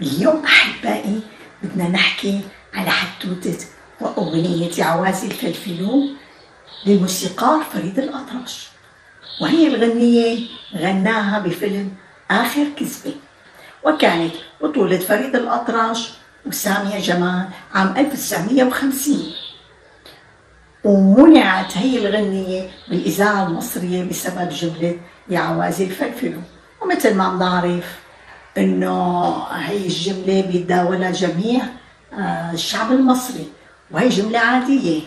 اليوم أحبائي بدنا نحكي على حدوتة وأغنية عوازي الفلفلون للموسيقار فريد الأطرش. وهي الغنية غناها بفيلم آخر كذبة. وكانت بطولة فريد الأطرش وسامية جمال عام 1950 ومنعت هي الغنية بالإذاعة المصرية بسبب جملة يا عوازي الفلفلو. ومثل ما بنعرف إنه هي الجملة بيتداولها جميع آه، الشعب المصري وهي جملة عادية.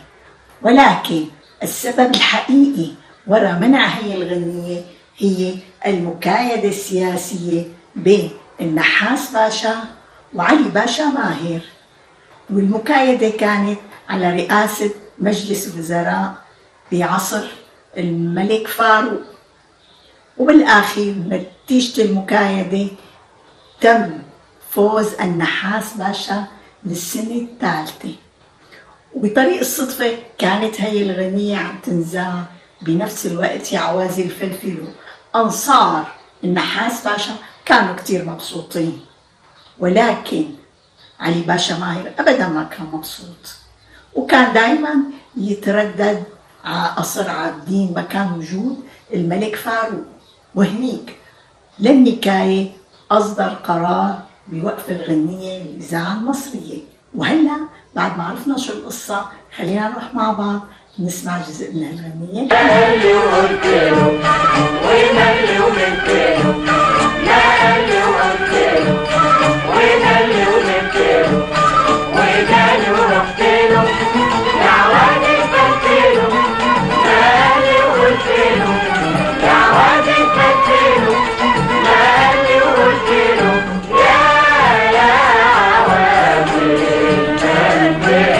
ولكن السبب الحقيقي وراء منع هي الغنية هي المكايدة السياسية بين النحاس باشا وعلي باشا ماهر. والمكايدة كانت على رئاسة مجلس الوزراء بعصر الملك فاروق. وبالآخر نتيجة المكايدة تم فوز النحاس باشا للسنة الثالثة. وبطريق الصدفة كانت هي الغنية عم تنزع بنفس الوقت يا عوازي الفلفل. أنصار النحاس باشا كانوا كتير مبسوطين. ولكن علي باشا ماهر أبدا ما كان مبسوط. وكان دائما يتردد على قصر عابدين مكان وجود الملك فاروق. وهنيك للنكاية أصدر قرار بوقف الغنية للإذاعة المصرية. وهلا بعد ما عرفنا شو القصة خلينا نروح مع بعض نسمع جزء من الغنية. sempre.